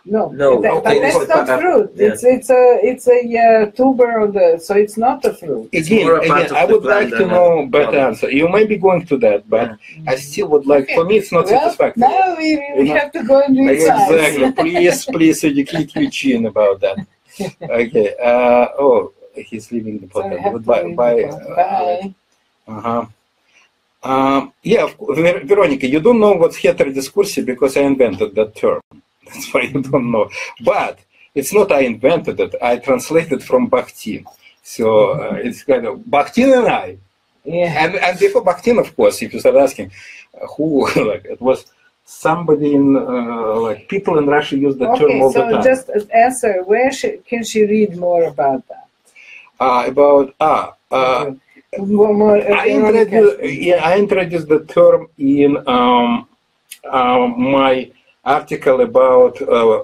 No, No, that- okay, but that's this- not uh, fruit. yeah. It's it's a it's a uh, tuber of the so it's not a fruit. Again, a again I would like to know better product. answer. You may be going to that, but I still would like. For me, it's not well, satisfactory. now we, we have to go and read Exactly. science. please, please educate Eugene about that. Okay. Uh, oh, he's leaving the So I podcast. have to Goodbye. read Bye. the book. Bye. Uh-huh. Um, yeah, of course, Ver- Veronica, you don't know what's heterodiscursive because I invented that term. That's why you don't know. But it's not I invented it. I translated from Bakhtin. So uh, it's kind of Bakhtin and I. Yeah. And, and before Bakhtin, of course, if you start asking who, like, it was somebody in, uh, like, people in Russia use the term Okay, all the time. so just answer. Where she, can she read more about that? Uh, about, ah, uh, more, more, uh, I introduced, yeah, I introduced the term in um, uh, my article about uh,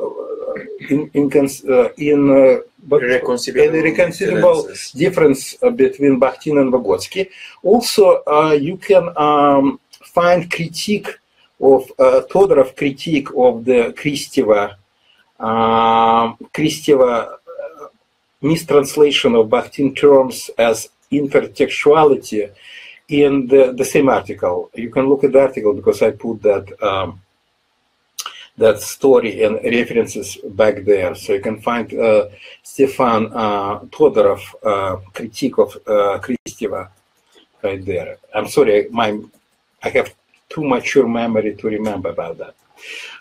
in in, uh, in uh, but- Irreconcilable irreconcilable difference uh, between Bakhtin and Vygotsky. Also, uh, you can um, find critique of uh, Todorov critique of the Kristeva um, Kristeva uh, mistranslation of Bakhtin terms as intertextuality in the, the same article. You can look at the article because I put that um, that story and references back there. So you can find uh, Stefan uh, Todorov uh, critique of uh, Kristeva right there. I'm sorry, my I have too mature memory to remember about that.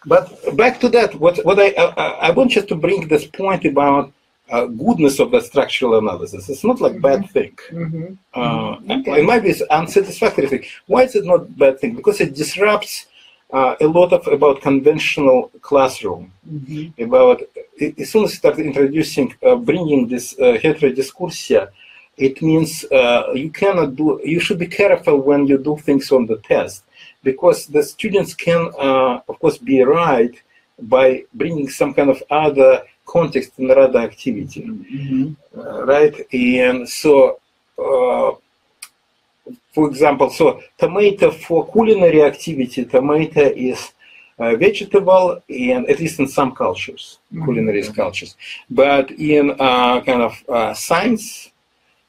But back to that, what what I I, I want just to bring this point about uh, goodness of the structural analysis. It's not like bad thing. Mhm. Uh, Okay. It might be unsatisfactory thing. Why is it not bad thing? Because it disrupts uh, a lot of about conventional classroom. Mhm. About as soon as you start introducing, uh, bringing this uh, heterodiscoursia, it means uh, you cannot do. You should be careful when you do things on the test, because the students can, uh, of course, be right by bringing some kind of other context and other activity Mhm. uh, right? And so, uh, for example, so tomato for culinary activity, tomato is uh, vegetable, and at least in some cultures, Mhm. culinary cultures. But in uh, kind of uh, science,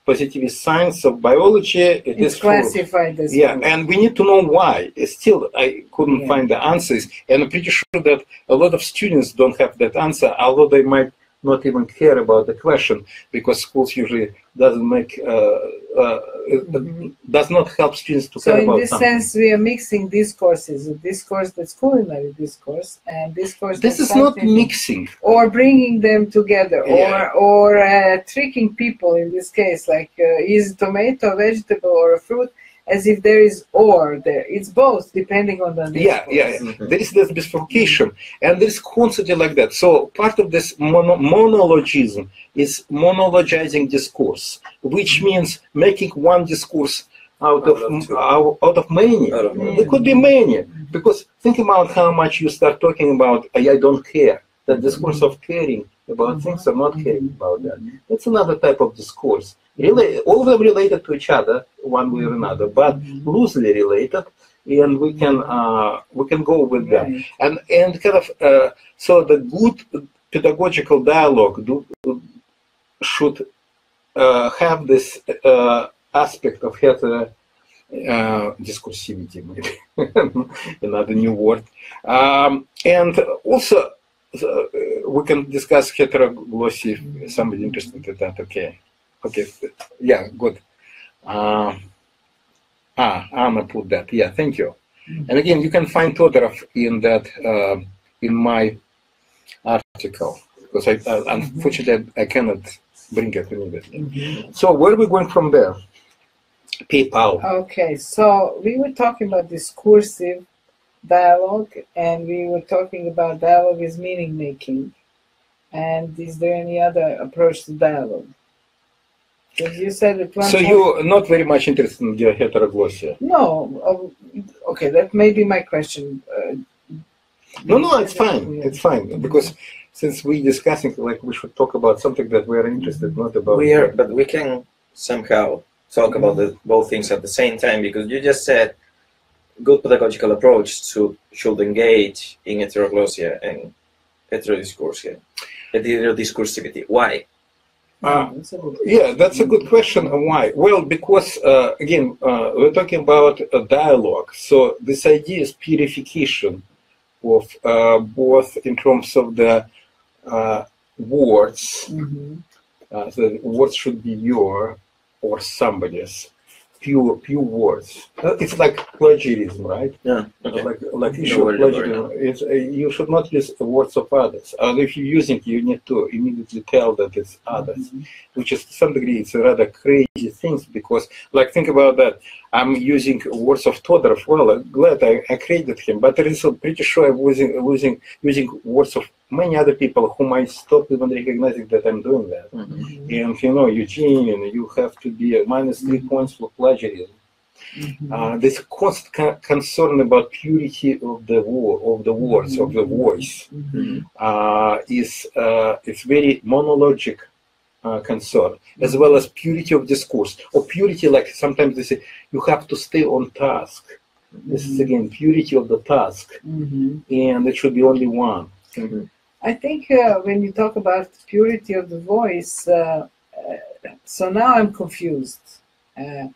positivist science of biology, it is It's food. classified as Yeah, food. and we need to know why. Still, I couldn't Yeah. find the answers, and I'm pretty sure that a lot of students don't have that answer, although they might not even care about the question because schools usually doesn't make uh, uh, does not help students to So care in this something. sense, we are mixing discourses, a discourse that's culinary discourse and discourse This is not mixing. or bringing them together Yeah. or or uh, tricking people in this case like uh, is tomato a vegetable or a fruit as if there is or there it's both depending on the Yeah, yeah, discourse. yeah. There is this bifurcation, and there is constantly like that. So part of this mono- monologism is monologizing discourse, which means making one discourse out of Out of two. out, out of many. Out of Mm. There could be many because think about how much you start talking about I, I don't care. That discourse of caring about things or not caring about that. That's another type of discourse. Really, all of them related to each other one way or another, but loosely related, and we can uh, we can go with them. And and kind of uh, so the good pedagogical dialogue do, should uh, have this uh, aspect of hetero uh, discursivity, maybe. Another new word, um, and also uh, we can discuss heteroglossy if somebody interested in that. Okay, okay, yeah, good. Um, ah, Ana put that. Yeah, thank you. And again, you can find Todorov in that um in my article because I, uh, unfortunately I cannot bring it immediately. Mhm. So where are we going from there? PayPal. okay so we were talking about discursive dialogue and we were talking about dialogue is meaning making and is there any other approach to dialogue because you said at one So point- you're not very much interested in the heteroglossia. No, oh, okay, that may be my question. Uh, No, no, it's fine. It's fine because since we're discussing, like, we should talk about something that we're interested, not about. we are, but we can somehow talk about the, both things at the same time because you just said good pedagogical approach to should engage in heteroglossia and heterodiscoursia, heterodiscursivity. Why? Uh, that's Yeah, that's a good question. Why? Well, because uh, again, uh, we're talking about a dialogue. So this idea is purification of uh, both in terms of the uh, words. So the words should be your or somebody's. Pure, pure words. Uh, It's like plagiarism, right? Yeah. Okay. Like, like No issue of plagiarism. It's, uh, you should not use the words of others. And if you're using, you need to immediately tell that it's others which is to some degree it's rather crazy things because like think about that i'm using words of Todorov well I'm glad I, I created him but there is a pretty sure i'm using, using using words of many other people who might stop even recognizing that i'm doing that Mhm. and you know eugene you have to be a minus three points for plagiarism Mhm. uh, this constant concern about purity of the word of the words of the voice Mhm. uh, is uh, it's very monologic uh, concern, as well as purity of discourse or purity. Like sometimes they say, you have to stay on task. This is again purity of the task, and it should be only one. Mhm. I think uh, when you talk about purity of the voice, uh, uh, so now I'm confused. Uh,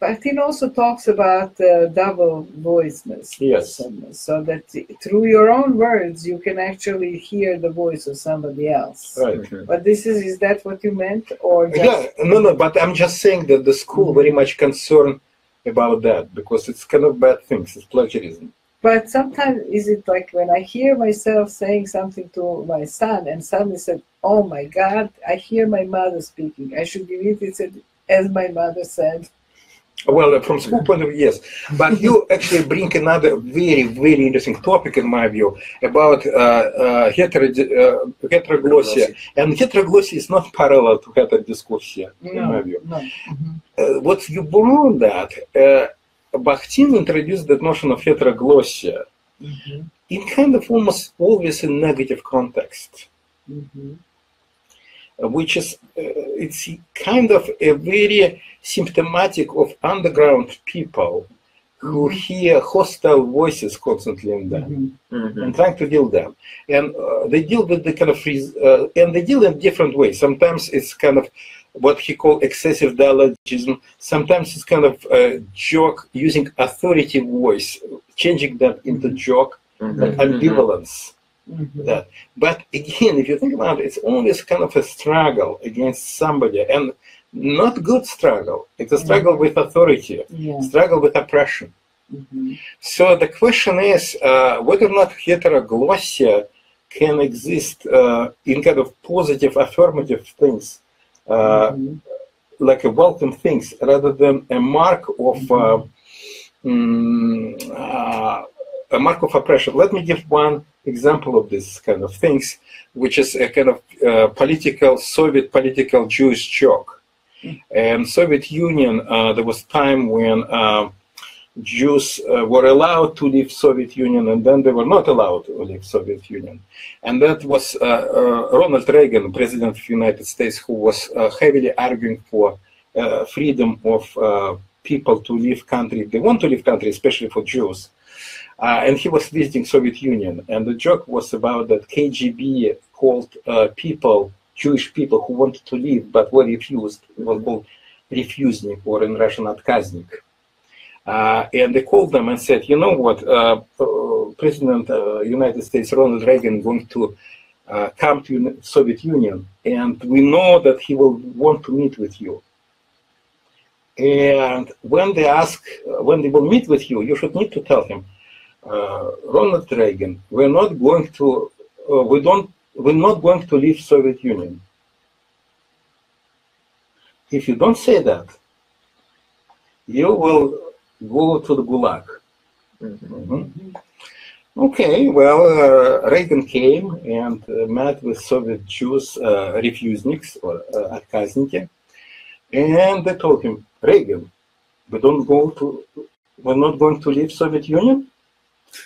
Bakhtin also talks about uh, double voicedness. Yes. So that through your own words, you can actually hear the voice of somebody else. Right. But this is, is that what you meant? Or just, Yeah, no, no, but I'm just saying that the school very much concerned about that because it's kind of bad things. It's plagiarism. But sometimes is it like when I hear myself saying something to my son and suddenly said, Oh my God, I hear my mother speaking. I should delete it said, as my mother said. Well, from school point of view, yes. But you actually bring another very, very interesting topic, in my view, about uh, uh, hetero, uh, heteroglossia. And heteroglossia is not parallel to heterodiscoursia, in my view. no. Uh, what you borrow that, uh, Bakhtin introduced that notion of heteroglossia Mhm, in kind of almost always in negative context. mhm. uh, which is uh, it's kind of a very symptomatic of underground people who hear hostile voices constantly in them Mhm. Mhm. and trying to deal them and uh, they deal with the kind of res- uh, and they deal in different ways sometimes it's kind of what he called excessive dialogism sometimes it's kind of a joke using authority voice changing that into joke like Mhm. ambivalence Mhm. that. But again, if you think about it, it's always kind of a struggle against somebody, and not good struggle. It's a struggle with authority, Yeah. struggle with oppression. Mhm. So the question is uh, whether or not heteroglossia can exist uh, in kind of positive, affirmative things, uh, Mhm. like a welcome things, rather than a mark of uh, mm, uh, a mark of oppression. Let me give one example of this kind of things, which is a kind of uh, political Soviet political Jewish joke. And Soviet Union, uh, there was time when uh, Jews uh, were allowed to leave Soviet Union and then they were not allowed to leave Soviet Union. And that was uh, uh, Ronald Reagan, President of the United States, who was uh, heavily arguing for uh, freedom of uh, people to leave country. They want to leave country, especially for Jews. and he was visiting Soviet Union. And the joke was about that KGB called people, Jewish people who wanted to leave but were refused. It was called refusenik or in Russian отказник. Uh, and they called them and said, you know what, uh, uh, President uh, United States Ronald Reagan going to uh, come to Soviet Union, and we know that he will want to meet with you. And when they ask, uh, when they will meet with you, you should need to tell him, Ronald Reagan, we're not going to, we don't, we're not going to leave Soviet Union. If you don't say that, you will go to the Gulag. Mhm. Mhm. Okay, well, uh, Reagan came and uh, met with Soviet Jews, uh, refusniks or uh, отказники, and they told him, Reagan, we don't go to, we're not going to leave Soviet Union.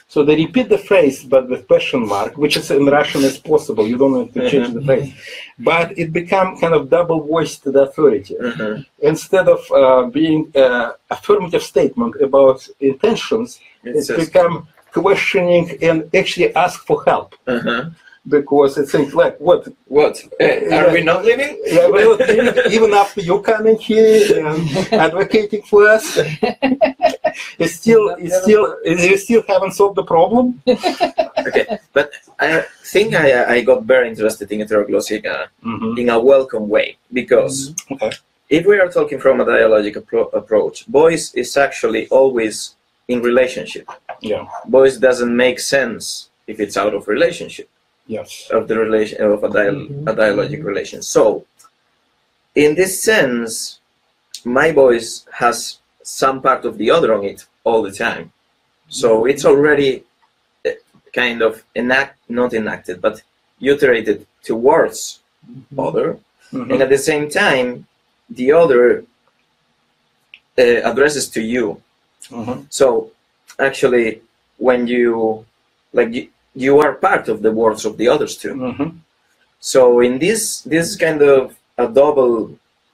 So they repeat the phrase, but with question mark, which is in Russian is possible. You don't have to change the phrase, but it become kind of double voice to the authority Mhm. instead of uh, being uh, affirmative statement about intentions, It's it's just- become questioning and actually ask for help Uh-huh. Because it seems like what What? Uh, are we not leaving? yeah, well, even, even after you coming here and advocating for us, it's still it's still you still haven't solved the problem. Okay, but I think I, I got very interested in heteroglossia in a, Mm-hmm. in a welcome way because Okay. if we are talking from a dialogic appro- approach, voice is actually always in relationship. Yeah. Voice doesn't make sense if it's out of relationship Yes. of the relation of a, dial- Mhm. a dialogic relation. So, in this sense, my voice has some part of the other on it all the time. So it's already uh, kind of enact not enacted, but iterated towards other, Mhm. and at the same time, the other uh, addresses to you. Mhm. So actually, when you like you, are part of the words of the others too. Mhm. So in this this is kind of a double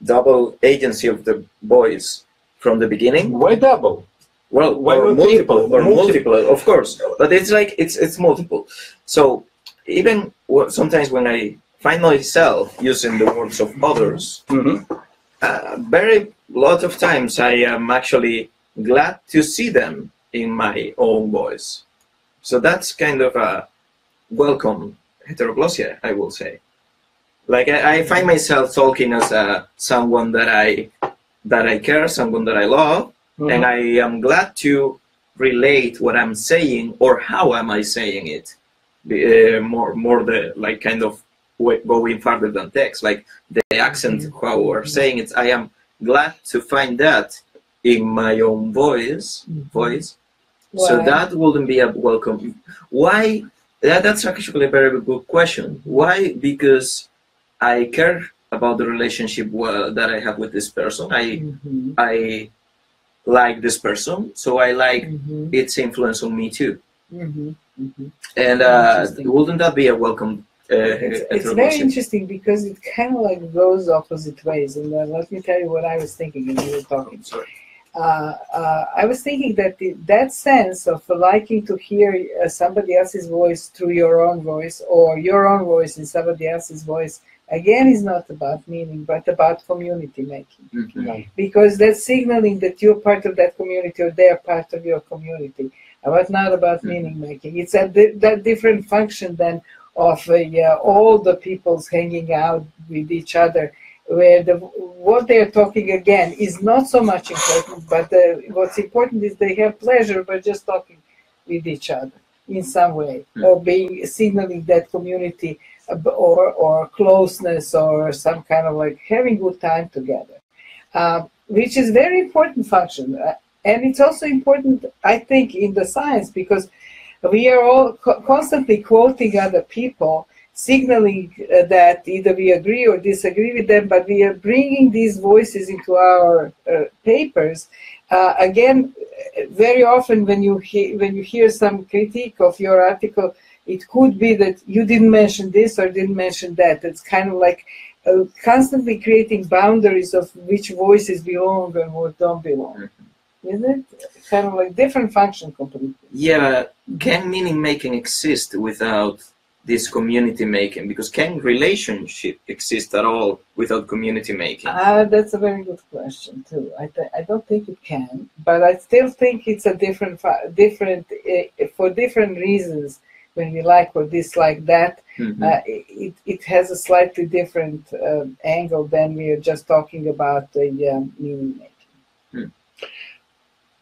double agency of the voice from the beginning. Why double? Well, Why or multiple triple? or Multiple. multiple, of course. But it's like it's it's multiple. So even sometimes when I find myself using the words of others, Mhm. uh, very lot of times I am actually glad to see them in my own voice. So that's kind of a welcome heteroglossia, I will say. Like I, I find myself talking as a, someone that I that I care, someone that I love, mm-hmm. and I am glad to relate what I'm saying or how am I saying it. Uh, more more the like kind of way, going farther than text, like the accent mm-hmm. how we're mm-hmm. saying it. I am glad to find that in my own voice voice. So that wouldn't be a welcome. Why? That, that's actually a very good question. Why? Because I care about the relationship well, that I have with this person. I Mhm, I like this person, so I like mhm, its influence on me too. mhm, mhm. And uh, wouldn't that be a welcome? Uh, It's, it's very interesting because it kind of like goes opposite ways. And uh, let me tell you what I was thinking when you were talking. Sorry. Uh, uh, I was thinking that the, that sense of liking to hear uh, somebody else's voice through your own voice or your own voice in somebody else's voice again is not about meaning but about community making Mhm. Yeah. because that's signaling that you're part of that community or they're part of your community but not about Mhm. meaning making it's a di- that different function than of uh, yeah, all the peoples hanging out with each other where the what they're talking again is not so much important, but uh, what's important is they have pleasure by just talking with each other in some way, Mm. or being signaling that community or or closeness or some kind of like having good time together, uh, which is very important function, uh, and it's also important, I think, in the science because we are all co- constantly quoting other people signaling uh, that either we agree or disagree with them, but we are bringing these voices into our uh, papers. Uh, again, very often when you hear when you hear some critique of your article, it could be that you didn't mention this or didn't mention that. It's kind of like uh, constantly creating boundaries of which voices belong and what don't belong. Isn't it? Kind of like different function completely. Yeah, can meaning making exist without this community making? Because can relationship exist at all without community making? Uh, that's a very good question too. I, th- I don't think it can, but I still think it's a different different uh, for different reasons. When we like or dislike that, Mhm. uh, it, it has a slightly different um angle than we are just talking about the um, meaning making.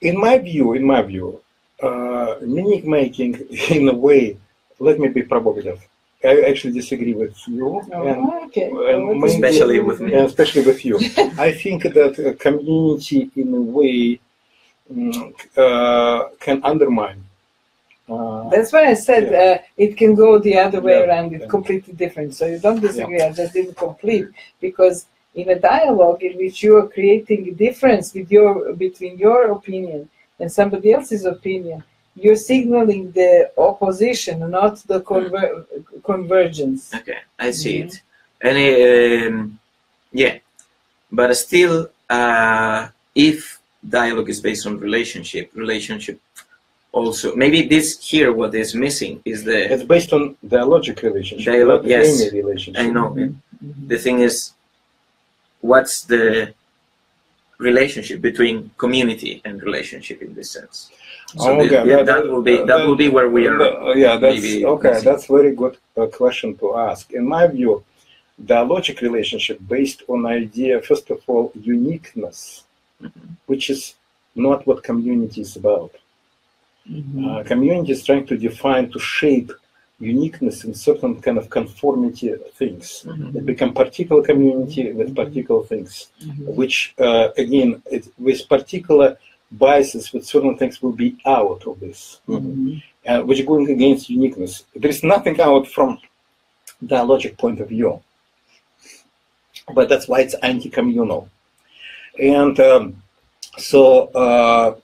in my view, in my view, uh, meaning making, in a way, let me be provocative. I actually disagree with you, and, Oh, okay. and Well, maybe- Especially with me. and especially with you. I think that a community, in a way, mm, uh, can undermine. Uh, That's why I said Yeah. uh, it can go the other way Yeah, around. It's yeah. completely different. So you don't disagree. I just didn't complete because in a dialogue in which you are creating a difference with your between your opinion and somebody else's opinion, you're signaling the opposition, not the conver- convergence. Okay, I see it. And um, yeah, but still, uh, if dialogue is based on relationship, relationship also maybe this here what is missing is the it's based on dialogic relationship, Dialogue, not yes. relationship. I know Mhm. the thing is what's the relationship between community and relationship in this sense. So Oh, the- okay, yeah, that- that will be uh, that will be where we are. Uh, yeah, that's maybe okay. That's very good uh, question to ask. In my view, dialogic relationship based on idea first of all uniqueness, Mhm. which is not what community is about. Mhm. Uh, community is trying to define to shape uniqueness in certain kind of conformity things. Mhm. It become particular community with particular things, Mhm. which uh, again it, with particular biases with certain things will be out of this Mhm. uh, which going against uniqueness. There is nothing out from dialogic point of view, but that's why it's anti-communal. And um, so, uh,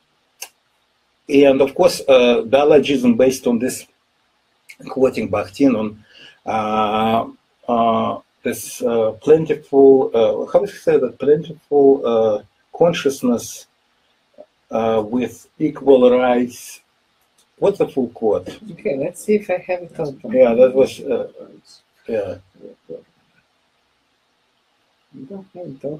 and of course, uh, dialogism based on this, quoting Bakhtin on uh, uh, this uh, plentiful, uh, how do you say that, plentiful uh, consciousness uh, with equal rights. What's the full quote? Okay, let's see if I have it open. Yeah, that was uh, yeah.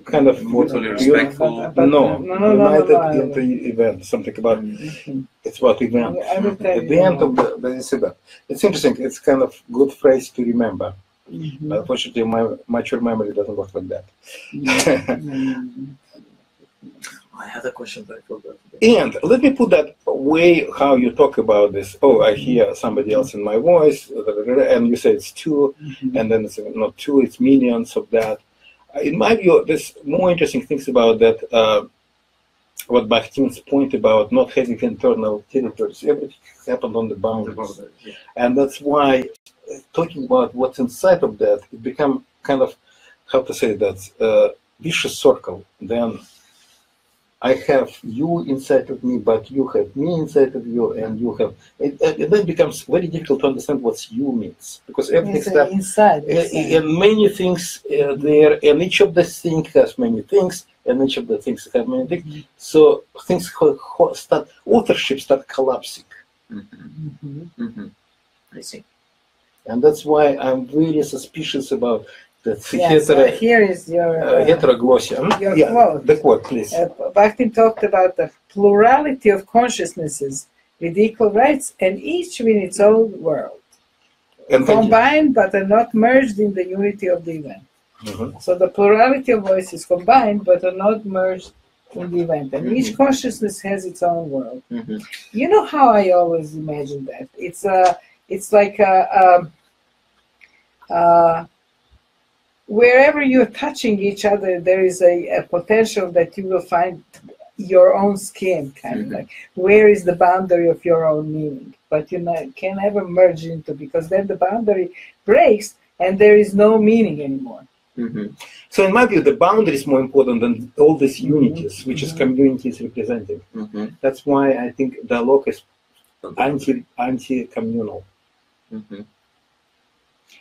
kind of Mutually you- respectful. But- but- no, no, no, no, united no, no, into event, something about Mhm. it's about event. I At the end more. of the, the this event, it's interesting. It's kind of good phrase to remember. Mhm. Unfortunately, my mature memory doesn't work like that. I had a question, but I forgot. And let me put that way how you talk about this. Oh, I hear somebody else in my voice, and you say it's two, Mhm. and then it's not two, it's millions of that. In my view, there's more interesting things about that. Uh, what Bakhtin's point about not having internal territories, everything happened on the boundaries, and that's why uh, talking about what's inside of that, it become kind of how to say that uh, vicious circle. Then I have you inside of me, but you have me inside of you, and you have. It, it then becomes very difficult to understand what you means because everything starts inside. uh, inside. and many things uh, there, and each of the things has many things, and each of the things have many things. So things start authorship start collapsing, Mhm. hmm I see. and that's why I'm really suspicious about the Yeah, so here is your. uh, uh, heteroglossia. Hmm? your yeah, quote. the quote, please. Uh, Bakhtin talked about the plurality of consciousnesses with equal rights, and each in its own world, and combined but are not merged in the unity of the event. Mhm. So the plurality of voices combined but are not merged in the event, and each consciousness has its own world. hmm You know how I always imagine that it's a, it's like a, um uh, wherever you're touching each other, there is a, a potential that you will find your own skin, kind of Mhm. like where is the boundary of your own meaning, but you know, can never merge into because then the boundary breaks and there is no meaning anymore. hmm So in my view, the boundary is more important than all these unities, which is Mhm. communities representing. hmm That's why I think dialogue is anti anti communal.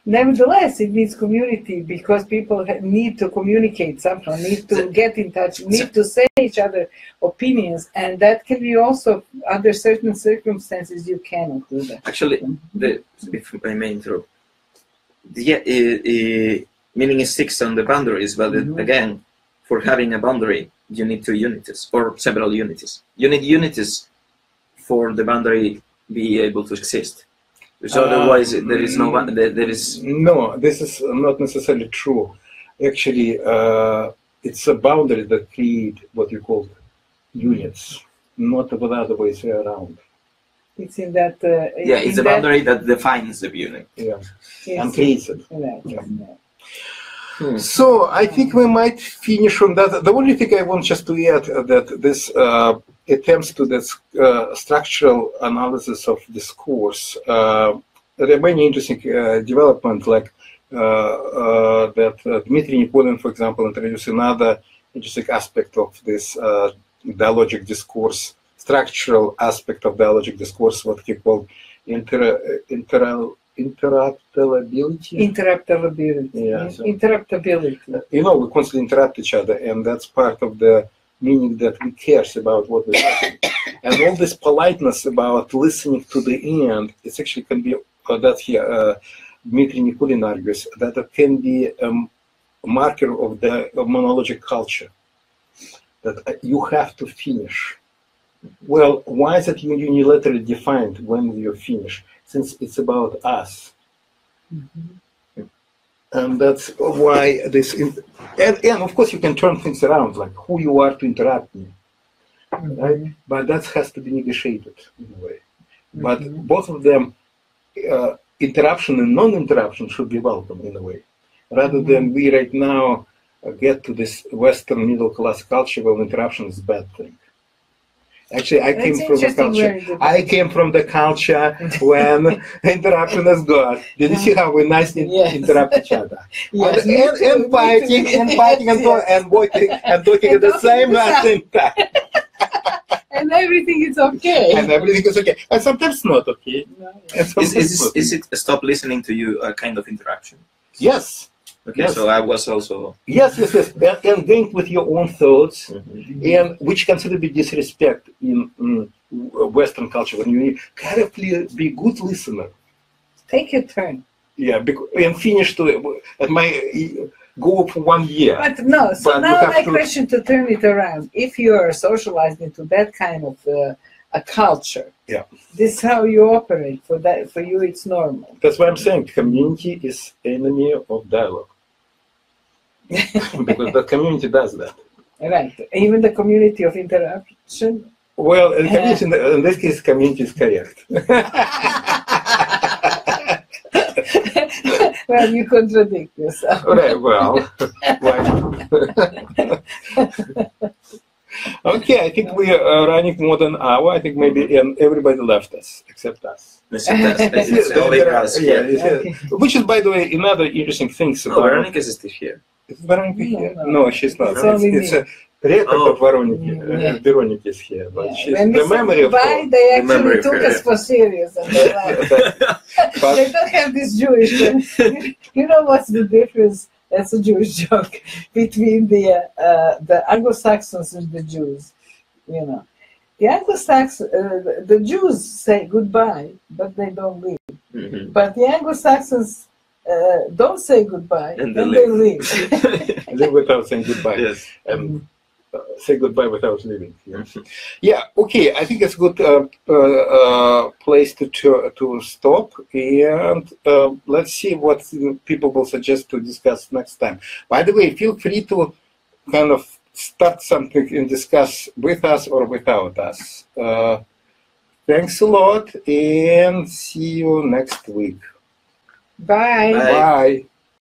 Hmm Nevertheless, it needs community because people need to communicate somehow, need to get in touch, need to say each other opinions, and that can be also under certain circumstances you cannot do that. Actually, the, if I may interrupt, the, uh, uh, meaning is on the boundaries, but it- Mhm. again, for having a boundary, you need two unities or several unities. You need unities for the boundary be able to exist. Because Uh, otherwise, there is no one. There, there is. No, this is not necessarily true. Actually, uh, it's a boundary that create what you call units, not the other ways around. It's in that. Uh, Yeah, in it's a boundary that defines the unit. Yeah, it's and creates it. in Yeah. yeah. Hmm. So I think we might finish on that. The only thing I want just to add uh, that this uh, attempts to this uh, structural analysis of discourse. Uh, there are many interesting uh, developments, like uh, uh, that Dmitry Nikulin, for example, introduced another interesting aspect of this dialogic discourse, structural aspect of dialogic discourse, what he called inter, inter, interruptibility. Interruptibility. Yeah, so- Interruptibility. you know, we constantly interrupt each other, and that's part of the meaning that we cares about what we're saying. and all this politeness about listening to the end, it's actually can be uh, that here. Uh, Dmitry Nikulin argues that it can be um, a marker of the monologic culture. That uh, you have to finish. Well, why is it unilaterally defined when you finish? Since it's about us Mhm. and that's why this in, and, and of course you can turn things around like who you are to interrupt me right but that has to be negotiated in a way but Mhm. both of them uh, interruption and non-interruption should be welcome in a way rather Mhm. than we right now uh, get to this western middle class culture where interruption is a bad thing actually i came from the culture. i came from the culture when interruption is good. Did you see how we nicely Yes. interrupt each other? Uh, yes, and, me and, and fighting and fighting and, Yes, talk- and working and talking And at the talking same at the same time. and everything is okay. and everything is okay. And sometimes not okay. No, and Is, sometimes is, not. is it stop listening to you a kind of interruption? yes Okay, Yes. so I was also. yes yes yes and, and going with your own thoughts Mhm. and which consider be disrespect in mm, western culture when you carefully be good listener Take your turn. yeah because, and finish to at my go for one year. But no, so But now my to- question to turn it around. If you are socialized into that kind of uh, a culture, Yeah. this is how you operate. For that, for you, it's normal. That's why I'm saying community is enemy of dialogue. because the community does that. Right. Even the community of interruption. Well, in, community, in this case, community is correct. well, you contradict yourself. right, well, why? okay, I think we are running more than an hour. I think maybe and everybody left us except us. Except us. It's only us Yeah, here. uh, which is, by the way, another interesting thing No, about. Veronica is still here. Is Veronica No, here? no. No, she's not. It's It's, only it's me. a record Oh. of Veronica. Yeah. Is here, but Yeah. she's when the memory of goodbye, her. they The memory actually took us for serious. They. But- they don't have this Jewish. you know what's the difference? That's a Jewish joke between the uh, the Anglo-Saxons and the Jews. You know, the Anglo-Saxons, uh, the- the Jews say goodbye, but they don't leave. Mhm. But the Anglo-Saxons uh, don't say goodbye And and, they they leave. Live without saying goodbye. yes. and uh, say goodbye without leaving. Yeah, yeah okay. I think it's a good uh, uh, uh, place to to, to stop, and uh, let's see what people will suggest to discuss next time. By the way, feel free to kind of start something and discuss with us or without us. Uh, thanks a lot, and see you next week. Bye. Bye. Bye.